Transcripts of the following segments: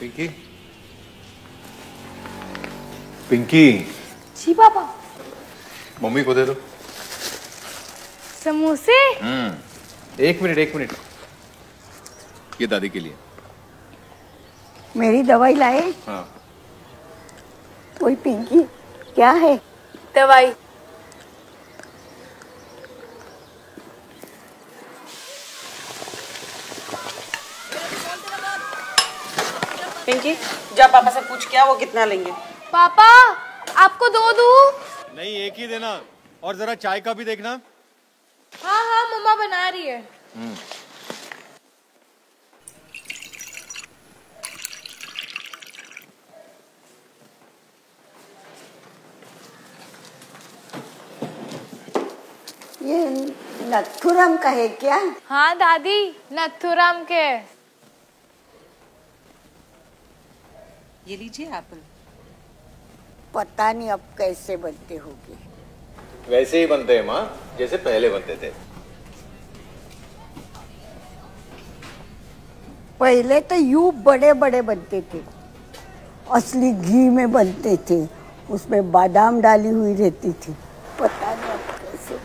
पिंकी पिंकी जी papa mummy को दे दो समोसे एक मिनट एक मिनट। ये दादी के लिए। मेरी दवाई लाए? हाँ। कोई पिंकी क्या है? दवाई। पिंकी जा पापा से पूछ क्या वो कितना लेंगे? पापा आपको दो दू। नहीं एक ही देना। और जरा चाय का भी देखना। हाँ हाँ मम्मा बना रही है। ये नथुरम का है क्या? हाँ दादी नथुराम के। ये लीजिए एप्पल। पता नहीं अब कैसे बनते होंगे। वैसे ही बनते हैं माँ जैसे पहले बनते थे। पहले तो यू बड़े बड़े बनते थे। असली घी में बनते थे। उसमें बादाम डाली हुई रहती थी। पता नहीं अब कैसे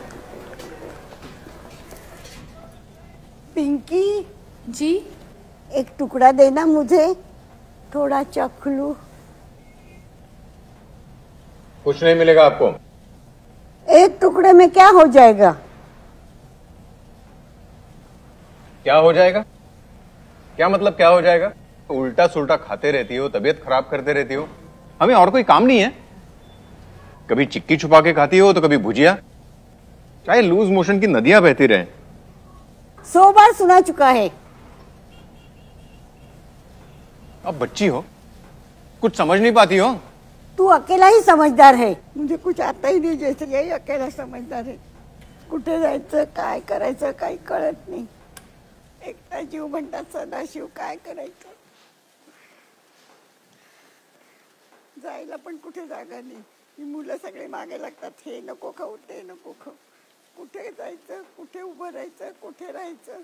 पिंकी? जी? एक टुकड़ा देना मुझे। थोड़ा चख लूँ। कुछ नहीं मिलेगा आपको। एक टुकड़े में क्या हो जाएगा? क्या हो जाएगा? क्या मतलब क्या हो जाएगा? उल्टा सुल्टा खाते रहती हो तबीयत खराब करते रहती हो। हमें और कोई काम नहीं है। कभी चिक्की छुपा के खाती हो तो कभी भुजिया। चाहे लूज मोशन की नदियाँ बहती रहे। सौ बार सुना चुका है। अब बच्ची हो। कुछ समझ नहीं पाती हो। तू अकेला ही समजदार है। मुझे कुछ आता ही नाही जैसे यही अकेला समजदार आहे कुठे जायचं काय करायचं काही कळत नाही। एकटा जीव म्हणतात सदाशिव काय करायचं? जायला पण कुठे जागा नाही. ही मुलं सगळे मागे लागतात. हे नको खाऊ ते नको खाऊ. कुठे जायचं कुठे उभं राहायचं कुठे राहायचं?